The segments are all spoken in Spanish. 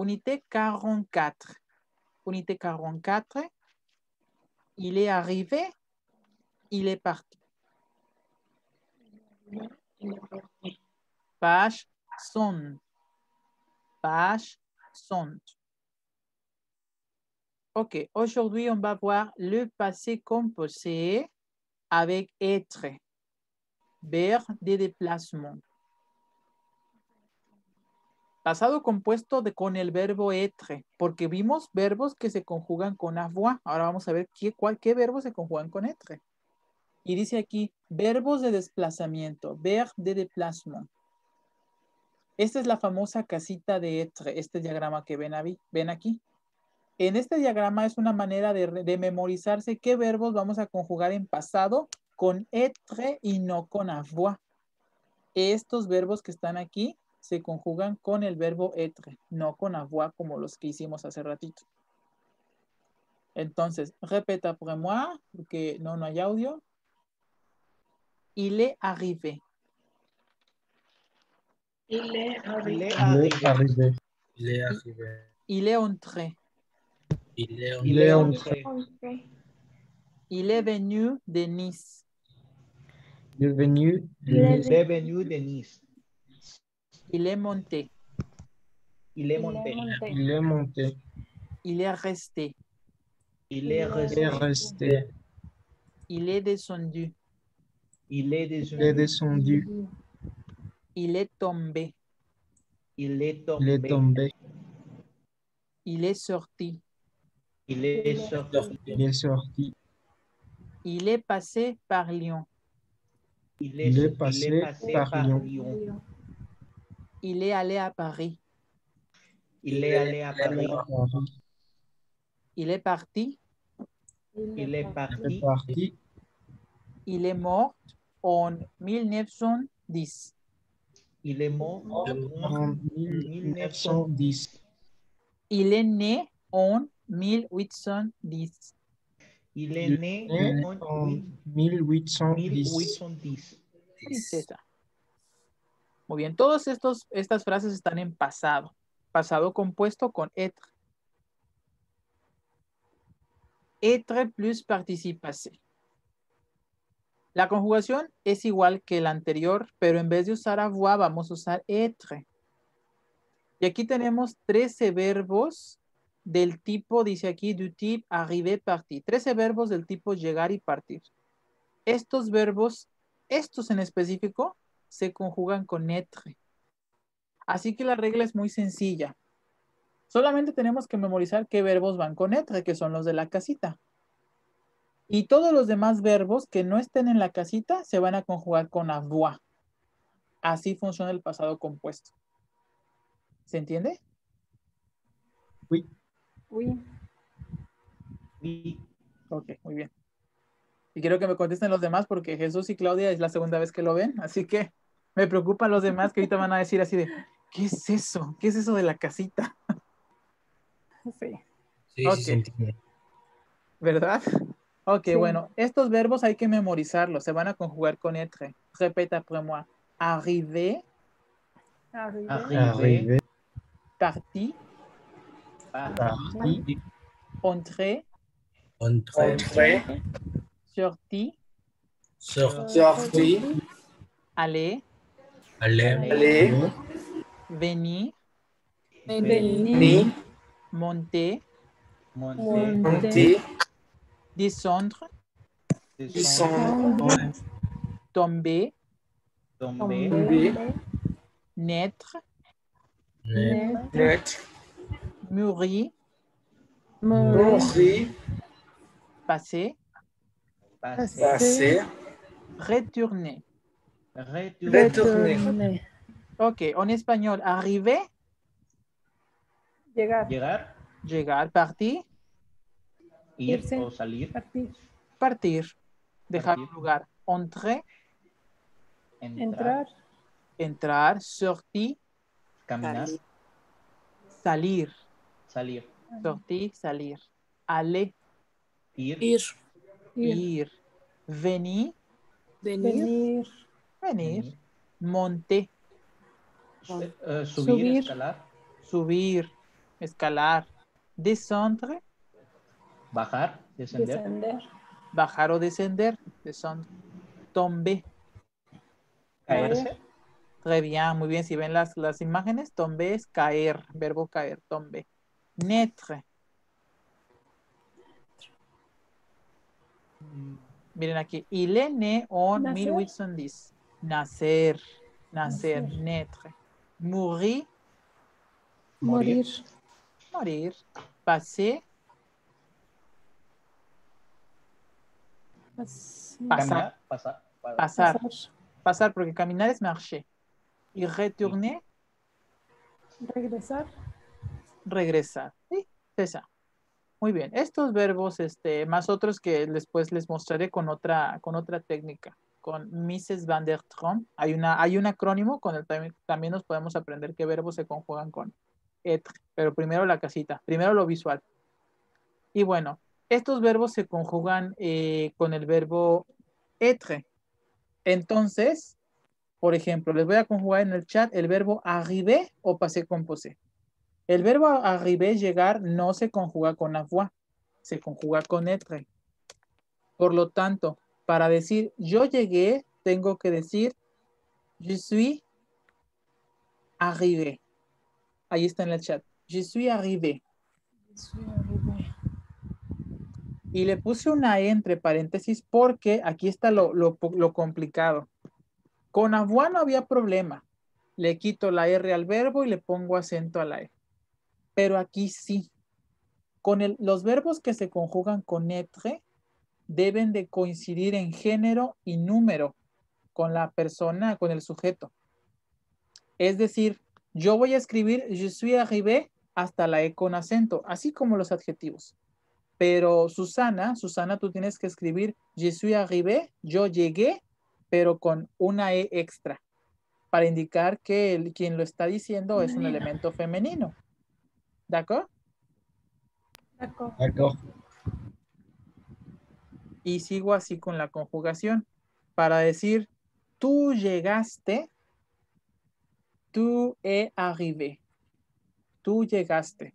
Unité 44. Unité 44. Il est arrivé. Il est parti. Page 100. Page 100. Ok, aujourd'hui, on va voir le passé composé avec être, verbe de déplacement. Pasado compuesto de, con el verbo être, porque vimos verbos que se conjugan con avoir. Ahora vamos a ver qué, verbos se conjugan con être. Y dice aquí, verbos de desplazamiento, verbe de déplacement. Esta es la famosa casita de être, este diagrama que ven, aquí. En este diagrama es una manera de, memorizarse qué verbos vamos a conjugar en pasado con être y no con avoir. Estos verbos que están aquí se conjugan con el verbo être, no con avoir como los que hicimos hace ratito. Entonces, repeta pour moi, porque no, no hay audio. Il est arrivé. Il est Il est arrivé. Il est arrivé. Il est entré. Il est Il est entré. Il est venu de Nice. Il est venu. Il est venu de Nice. Il est monté. Il est monté. Il est monté. Il est resté. Il est Il resté. est resté. Il est descendu. Il est Il est descendu. Il est tombé. Il est Il tombé. est tombé. Il est sorti. Il est sorti. Il est sorti. Il est passé par Lyon. Il Il est passé par Lyon. Il est allé à Paris. Il est allé à Paris. Il est parti. Il est Il est parti. Il est mort en 1910. Il est mort En 1910. Il est né en 1810. Il est Il né est en en 1810. 1810. Sí, César. Muy bien, todas estas frases están en pasado. Pasado compuesto con être. Être plus participe passé. La conjugación es igual que la anterior, pero en vez de usar avoir, vamos a usar être. Y aquí tenemos 13 verbos del tipo, dice aquí, du type arriver, partir. 13 verbos del tipo llegar y partir. Estos verbos, estos en específico, se conjugan con être. Así que la regla es muy sencilla. Solamente tenemos que memorizar qué verbos van con être, que son los de la casita. Y todos los demás verbos que no estén en la casita se van a conjugar con avoir. Así funciona el pasado compuesto. ¿Se entiende? Oui. Oui. Oui. Ok, muy bien. Y quiero que me contesten los demás porque Jesús y Claudia es la segunda vez que lo ven, así que me preocupan los demás que ahorita van a decir así de, ¿qué es eso? ¿Qué es eso de la casita? Sí. Sí, sí. ¿Verdad? Ok, Sí. bueno, estos verbos hay que memorizarlos, se van a conjugar con être. Repete après moi. Arriver, Arrivé. Arrivé. parti, Parti. entrer, Entrée, sorti, sortie, aller, aller, Aller. venir, Venir. monter, Monter. Monter. descendre, Descendre. tomber, Tomber. Tomber. naître, Naître. mourir, Mourir. passer, Passer. retourner. Retourner. Retourner. Ok, en español, arriver, Llegar. Llegar. llegar, partir, Ir Irse. o salir. Partir. partir, dejar un lugar, entrer, Entrar. Entrar. entrar, sortir, Caminar. salir, Salir. sortir, salir, aller, Ir. Ir. Ir, venir, Venir. venir, monter, eh, subir. Subir. Escalar. subir, escalar. Descendre, Bajar, descender. Descender. bajar o descender. Descendre. Tomber. Caerse. Très bien, muy bien. Si ven las, las imágenes, tomber es caer, verbo caer, tomber. Naître. Miren aquí, il est né en Nacer. 1810. Nacer, nacer, Nacer. naître. Mourir, Morir. morir. Passer, Pas- Pasar. Pasar. pa- pasar. pasar, porque caminar es marcher. Y retourner, Regresar. regresar. Sí. Muy bien. Estos verbos, este, más otros que después les mostraré con otra, con otra técnica. Con Mrs. Van der Tromp. Hay, una, hay un acrónimo con el también, también nos podemos aprender qué verbos se conjugan con être. Pero primero la casita, primero lo visual. Y bueno, estos verbos se conjugan eh, con el verbo être. Entonces, por ejemplo, les voy a conjugar en el chat el verbo arriver o passer composé. El verbo arriver, llegar, no se conjuga con avoir, se conjuga con être. Por lo tanto, para decir yo llegué, tengo que decir je suis arrivé. Ahí está en el chat. Je suis arrivé. Soy arriba. Y le puse una E entre paréntesis porque aquí está lo, lo- lo complicado. Con avoir no había problema. Le quito la R al verbo y le pongo acento a la E. Pero aquí sí. Con el- los verbos que se conjugan con être deben de coincidir en género y número con la persona, con el sujeto. Es decir, yo voy a escribir je suis arrivé hasta la E con acento, así como los adjetivos. Pero Susana, Susana, tú tienes que escribir je suis arrivé, yo llegué, pero con una E extra, para indicar que el- quien lo está diciendo es un elemento femenino. ¿De acuerdo? D'accord. D'accord. Y sigo así con la conjugación. Para decir tú llegaste, tú es arrivé. Tú llegaste.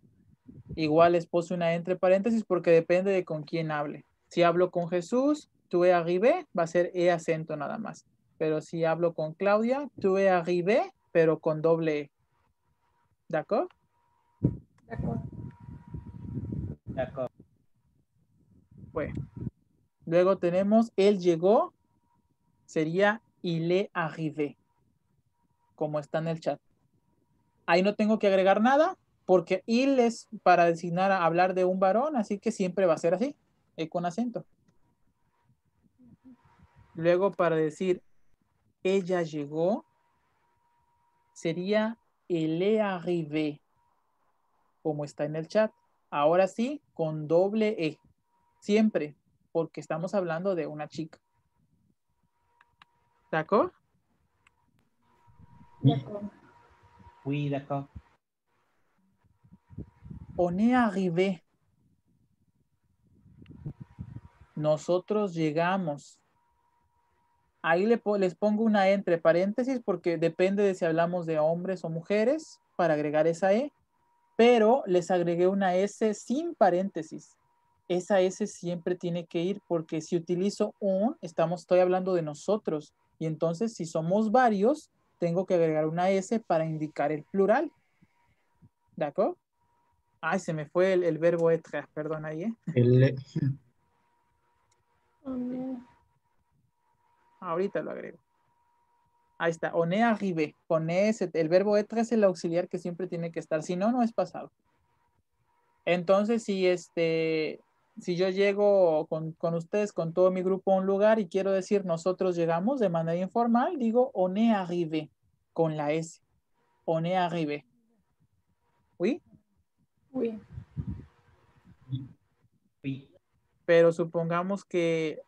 Igual les puse una entre paréntesis porque depende de con quién hable. Si hablo con Jesús, tú es arrivé, va a ser e acento nada más. Pero si hablo con Claudia, tú es arrivé, pero con doble e. ¿De acuerdo? Bueno. Luego tenemos él llegó, sería il est arrivé, como está en el chat. Ahí no tengo que agregar nada, porque il es para designar a hablar de un varón, así que siempre va a ser así, eh, con acento. Luego para decir ella llegó, sería elle est arrivé, como está en el chat. Ahora sí, con doble E, siempre, porque estamos hablando de una chica. ¿De acuerdo? D'accord. Oui, d'accord. On est arrivé. Nosotros llegamos. Ahí le les pongo una E entre paréntesis porque depende de si hablamos de hombres o mujeres para agregar esa E, pero les agregué una S sin paréntesis. Esa S siempre tiene que ir porque si utilizo un, estamos, estoy hablando de nosotros y entonces si somos varios, tengo que agregar una S para indicar el plural. ¿De acuerdo? Ay, se me fue el, el verbo être, perdón ahí, ¿eh? El, On est Ahorita lo agrego. Ahí está, on est arrivé. On est, es- el verbo être es el auxiliar que siempre tiene que estar, si no, no es pasado. Entonces, si este, si yo llego con, con ustedes, con todo mi grupo a un lugar y quiero decir nosotros llegamos de manera informal, digo on est arrivé con la S. On est arrivé. ¿Oui? Oui. Oui. pero supongamos que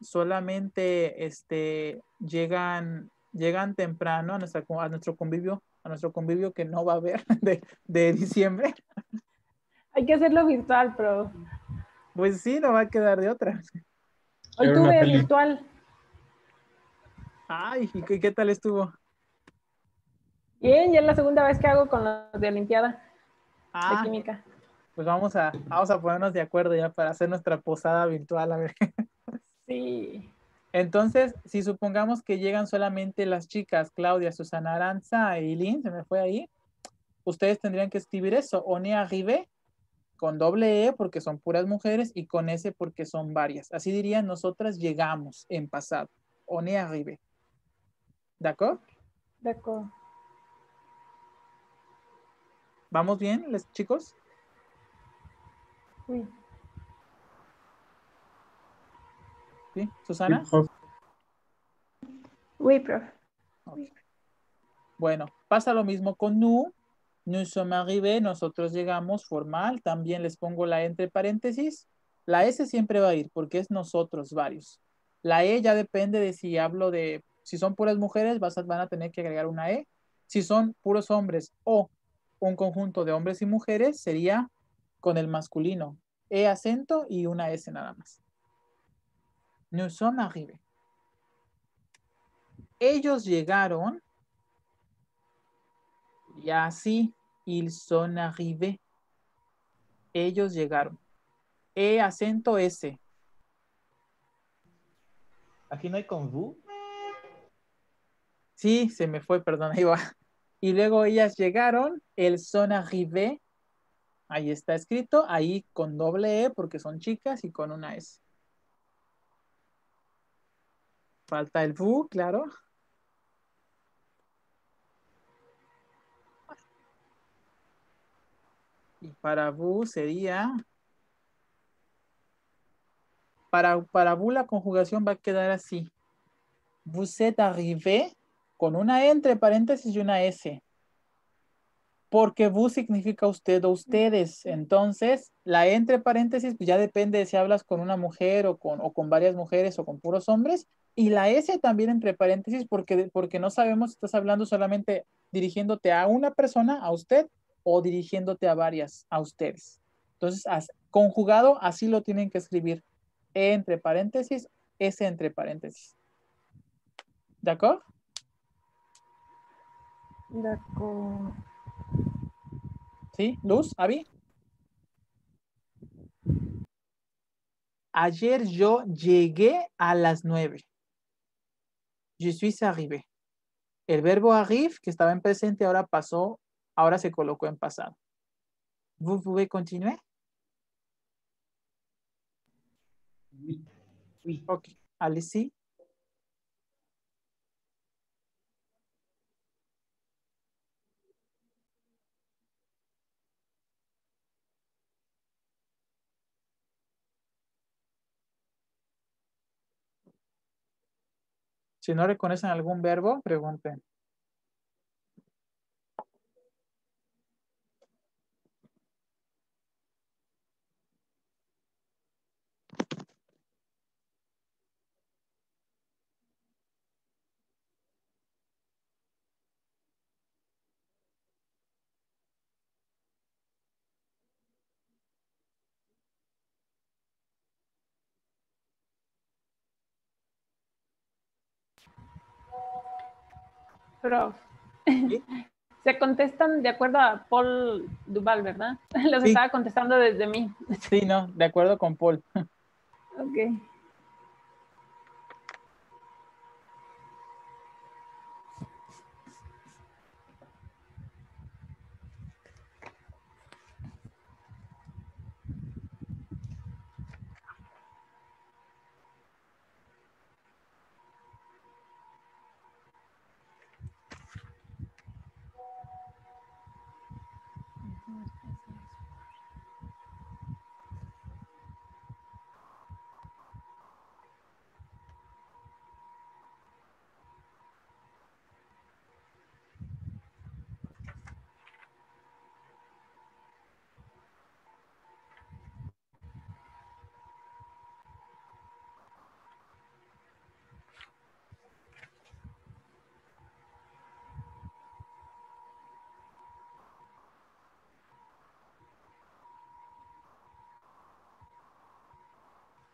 solamente este, llegan, llegan temprano a, nuestra, a nuestro convivio, a nuestro convivio que no va a haber de, de diciembre, Hay que hacerlo virtual, pero pues sí, no va a quedar de otra. hoy tuve virtual. Ay, ¿y qué, qué tal estuvo? Bien, ya es la segunda vez que hago con los de Olimpiada. Ah, química. pues vamos a, vamos a ponernos de acuerdo ya para hacer nuestra posada virtual. A ver. Sí. Entonces, si supongamos que llegan solamente las chicas, Claudia, Susana Aranza y Lynn, se me fue ahí, ustedes tendrían que escribir eso, on est arrivé, con doble E porque son puras mujeres y con S porque son varias. Así dirían, nosotras llegamos en pasado. On est arrivé. ¿De De acuerdo. ¿Vamos bien, les, chicos? Oui. ¿Sí? ¿Susana? Oui, prof. Bueno, pasa lo mismo con nous. Nous sommes arrivés, nosotros llegamos formal. También les pongo la entre paréntesis. La S siempre va a ir porque es nosotros varios. La E ya depende de si hablo de, si son puras mujeres, vas a- van a tener que agregar una E. Si son puros hombres o un conjunto de hombres y mujeres, sería con el masculino. E acento y una S nada más. Nous sommes arrivés. Ellos llegaron y así, ils sont arrivés. Ellos llegaron. E acento S. Aquí no hay con vous. Sí, se me fue, perdón, ahí va. Y luego ellas llegaron, el son arrivé. Ahí está escrito, ahí con doble E porque son chicas y con una S. Falta el vous, claro. Y para vous sería... Para, para vous la conjugación va a quedar así. Vous êtes arrivé con una entre paréntesis y una S. Porque vous significa usted o ustedes. Entonces, la entre paréntesis pues ya depende de si hablas con una mujer o con, o con varias mujeres o con puros hombres. Y la S también entre paréntesis porque, porque no sabemos si estás hablando solamente dirigiéndote a una persona, a usted, o dirigiéndote a varias, a ustedes. Entonces, as- conjugado, así lo tienen que escribir. E entre paréntesis, S entre paréntesis. ¿De acuerdo? De acuerdo. ¿Sí? Luz, Avi. Ayer yo llegué a las nueve. Je suis arrivé. El verbo arrive, que estaba en presente, ahora pasó, ahora se colocó en pasado. ¿Vous pouvez continuer? Oui. Ok. Allez-y. Si no reconocen algún verbo, pregunten. Prof. ¿Sí? Se contestan de acuerdo a Paul Duval, ¿verdad? Los Sí. estaba contestando desde mí. Sí, no, de acuerdo con Paul. Ok.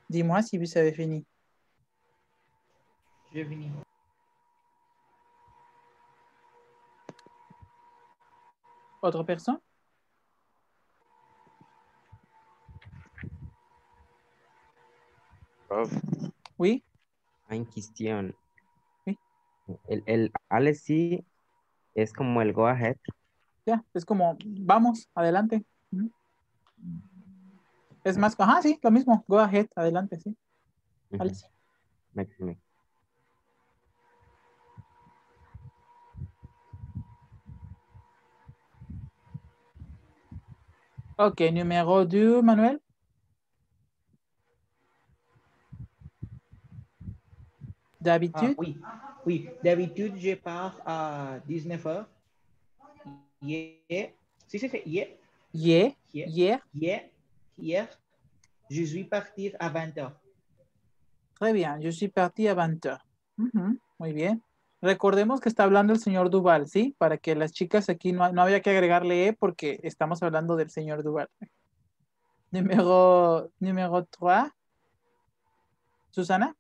Dis-moi si vous avez fini. J'ai fini. Autre personne? Oui. Hay question. Oui. El, el Alexi es como el go ahead. Ya, yeah, es como vamos, adelante. Mm. Es más, ajá, sí, lo mismo, go ahead, adelante, sí. Me- me- Ok, numéro 2, Manuel. Ah, D'habitude, oui, oui. D'habitude, je pars à 19h. Hier, si c'est fait hier, hier, hier, hier, hier, je suis parti à 20h. Très bien, yo suis parti a 20 Ujú, Muy bien. Recordemos que está hablando el señor Duval, ¿sí? Para que las chicas aquí no, no había que agregarle E porque estamos hablando del señor Duval. Número, número 3. Susana,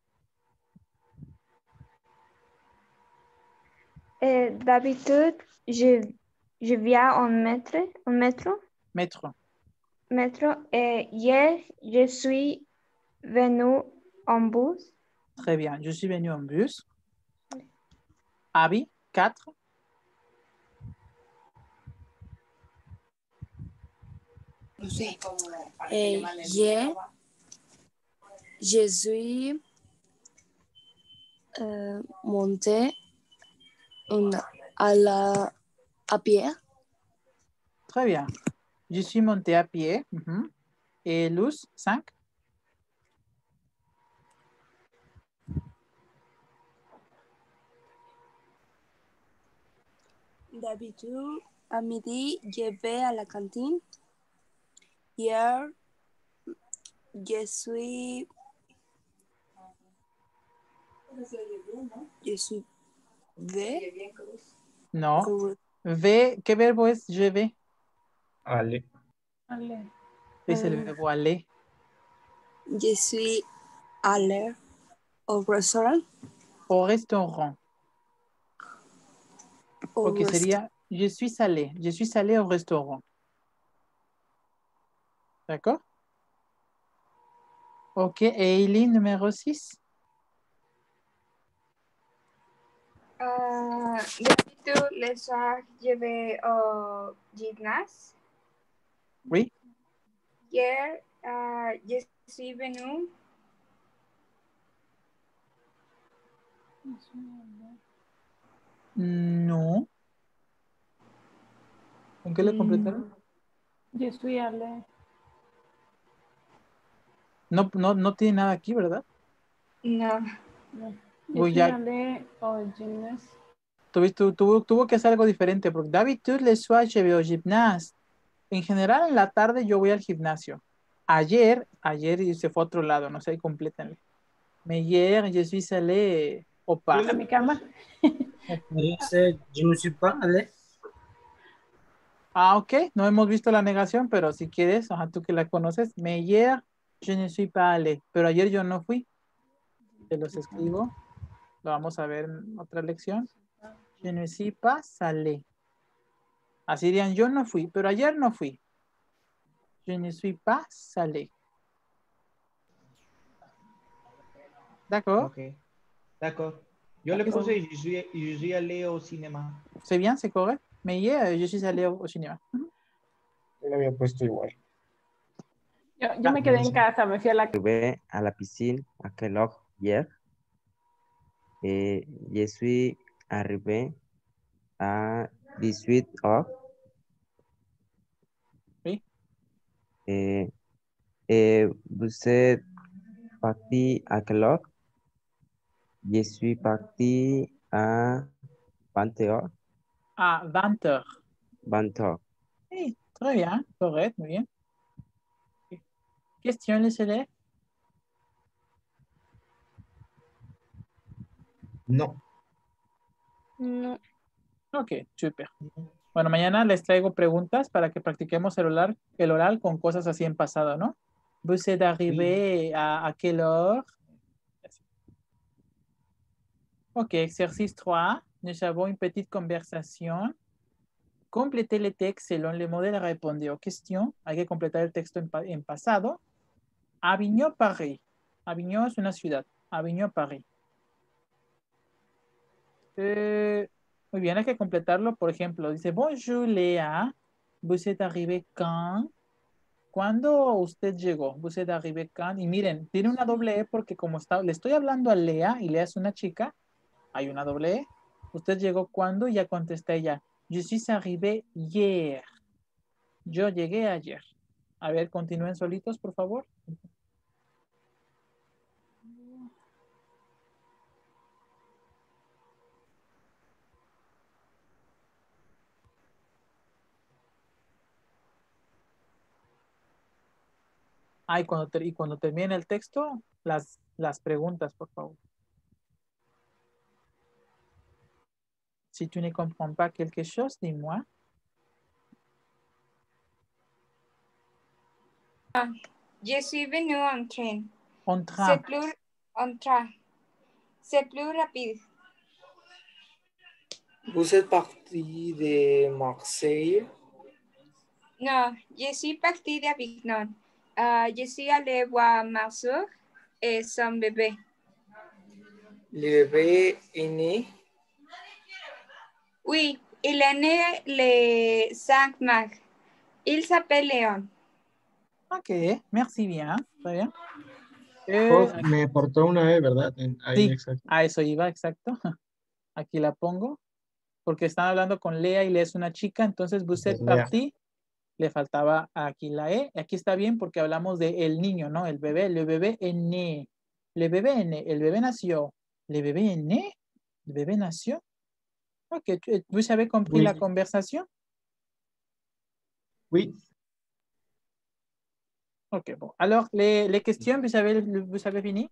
Euh, D'habitude, je, je viens en métro, en métro, métro. Métro et hier, je suis venu en bus. Très bien, je suis venu en bus. Abby, 4. Et hier, je suis euh, monté en- à la à pied. Très bien. Je suis monté à pied. Et Luz, 5. D'habitude, à midi, je vais à la cantine. Hier, je suis. Je suis vais No. au- Ve, ¿qué verbo es je vais? Aller. Ale. Es el Ah. verbo aller. Je suis allé au restaurant. Au restaurant. au Ok, rest- sería je suis allé. Je suis allé au restaurant. D'accord? Ok, et Eileen, numéro 6. Euh, D'habitude, le soir, je vais au gymnase. Oui. Hier, euh, je suis venu No. ¿Con qué le Mm. completaron? Yo soy Ale. No, no, no tiene nada aquí, ¿verdad? No. Yo Uy, soy ya. Ale o gymnast. Tuvo, tu- tuvo, tuvo que hacer algo diferente, porque d'habitude le soir je vais au gymnase. En general, en la tarde yo voy al gimnasio. Ayer, ayer y se fue a otro lado, no sé, ahí complétenle. Mais hier, je suis allé au A parc. mi cama. Je ne suis pas allé. Ah, ok, no hemos visto la negación, pero si quieres, ajá, tú que la conoces, mais hier, je ne suis pas allé. Pero ayer yo no fui. Te los escribo. Lo vamos a ver en otra lección. Je ne suis pas allé. Así dirían, yo no fui, pero ayer no fui. Je ne suis pas allé. D'accord? Ok. D'accord. Yo le puse, je suis, je suis allé au cinéma. C'est bien, c'est correct. Mais hier, je suis allé au, au cinéma. Yo le había puesto igual. Yo, yo me quedé en sí. casa, me fui a la Arrivé à la piscine à quelle heure hier? Et je suis arrivé à 18 heures. Oui. Et, et vous êtes parti à quelle heure? Je suis parti à 20 heures. À 20 heures. 20 heures. Oui, très bien, correct, muy bien. Question, les élèves? No. No. Ok, super. Bueno, mañana les traigo preguntas para que practiquemos el oral, el oral con cosas así en pasado, ¿no? Vous êtes arrivé à, à quelle heure? Ok, exercice 3. Nous avons une petite conversation. Complétez le texte selon le modèle répondu aux questions. Hay que completar el texto en, en pasado. Avignon, Paris. Avignon es una ciudad. Avignon, París. Eh, muy bien, hay que completarlo. Por ejemplo, dice, Bonjour, Léa. Vous êtes arrivé quand? ¿Cuándo usted llegó? Vous êtes arrivé quand? Y miren, tiene una doble E porque como está, le estoy hablando a Lea y Lea es una chica, hay una doble E. ¿Usted llegó cuándo? Y ya contesta ella. Je suis arrivé hier. Yo llegué ayer. A ver, continúen solitos, por favor. Ah, y cuando, ter- y cuando termine el texto, las, las preguntas, por favor. Si tu ne comprends pas quelque chose, dis-moi. Je suis venu en train. C'est train. plus en train. C'est plus rapide. Vous êtes parti de Marseille. Non, je suis partie d'Avignon. Euh, je suis allée voir ma soeur et son bébé. Le bébé est né. Oui, il est né le 5 mars. Il s'appelle Léon. Ok, merci bien. Está bien. Eh, Oh, me faltó una E, ¿verdad? En- ahí, Sí. exacto. a eso iba, exacto. Aquí la pongo. Porque están hablando con Lea y Lea es una chica, entonces Busset Lea. partí. Le faltaba aquí la E. Aquí está bien porque hablamos de el niño, ¿no? El bebé. Le bebé est né. Le bebé est né. El bebé nació. Le bebé est né. Le bebé nació. Ok, tu- ¿vous avez compris Oui. la conversation? Oui. Ok, bon. Alors, les, les questions, vous avez, vous avez fini?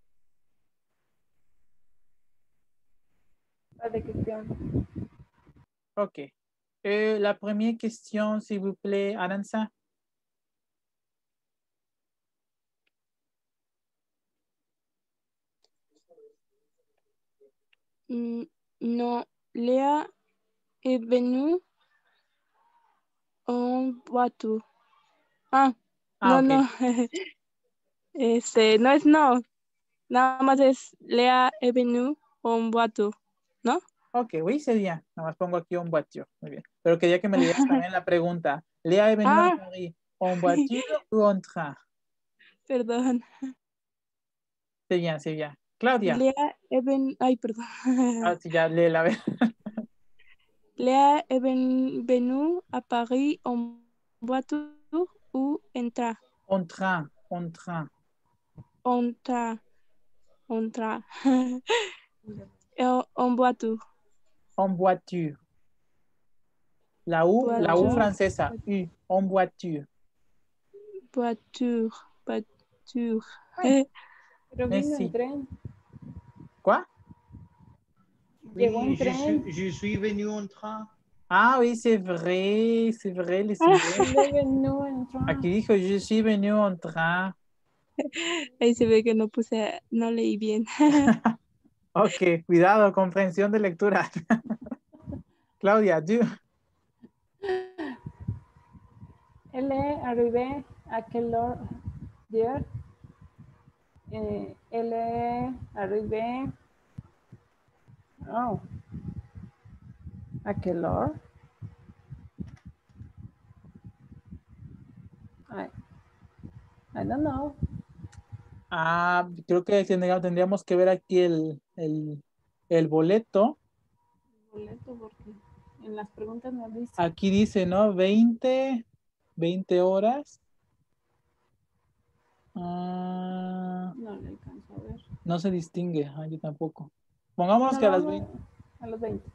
Pas de question. Ok. Euh, la première question, s'il vous plaît, Aranza. Mm, Non, Léa est venue en voiture. Ah, Ah, no, ok. no. Este, no es no. Nada más es Léa est venue en voiture. Ok, oui, c'est bien. Nada más pongo aquí en voiture. Muy bien. Pero quería que me leyeras también la pregunta. Est venue à Ah. Paris en voiture ou en train? Perdón. C'est bien, c'est bien. Claudia. Léa est venue. Ay, perdón. Ah, sí, ya léela, a ver. Léa est ven- venue à Paris en voiture ou en train? En train, en train. En train. En train. en voiture. En voiture. La U, la U Voiture. francesa. U, en voiture. Voiture. Voiture. Pero Eh, vino sí. en tren. Quoi? Llegó en Oui, je suis, je suis venu en train. Ah, oui, c'est vrai, c'est vrai, les Silvestres. Il est venu en tren. Aquí dijo, je suis venu en train? Ahí se ve que no puse, no leí bien. Ok, cuidado, comprensión de lectura. Claudia, arrivée à quelle heure hier? Eh, est arrivée. Oh. ¿A hora? I, I don't know. Ah, creo que tendría- tendríamos que ver aquí el, el, el boleto. Boleto, porque en las preguntas no dice. Aquí dice, ¿no? 20, 20 horas. Ah, No le alcanzo a ver. no se distingue, ah, yo tampoco. Pongámonos No, que a las no, 20. A las 20.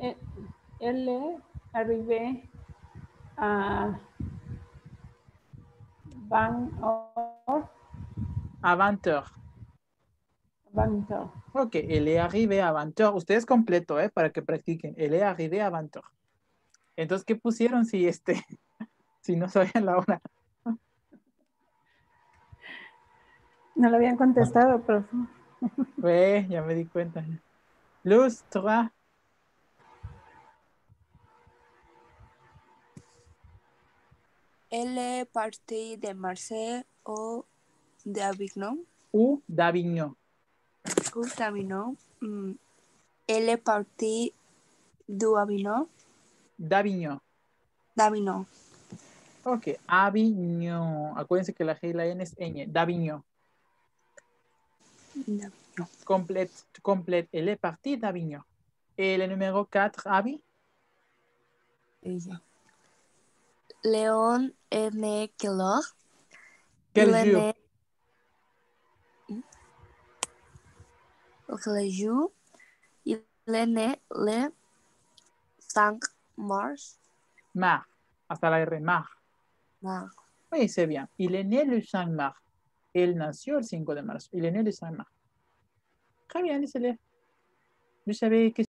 Eh, est arrivée à 20 heures. A 20 heures. 20 heures. Ok, elle est arrivée à 20 heures. Ustedes completo, ¿eh? Para que practiquen. Elle est arrivée à 20 heures. Entonces, ¿qué pusieron si este, si no sabían la hora? No lo habían contestado, pero Ve, ya me di cuenta. Luz, trois. Elle est partie de Marseille ou d'Avignon. ou d'Avignon. Où d'Avignon. Mm, Elle est partie d'Avignon. D'Avignon. D'Avignon. Ok, Avignon. Acuérdense que la G y la N es ñ. D'Avignon. D'Avignon. Complète, complète. Elle est partie d'Avignon. Et le numéro 4, Avi? Ella. Léon quelle heure? Quel jour? Jour? Il est né le 5 mars. Mars. Hasta la R, mars. Mars. Oui, c'est bien. Il est né le 5 mars. Él nació el 5 de marzo. Il est né le 5 mars. Très bien, dice-le. Vous savez que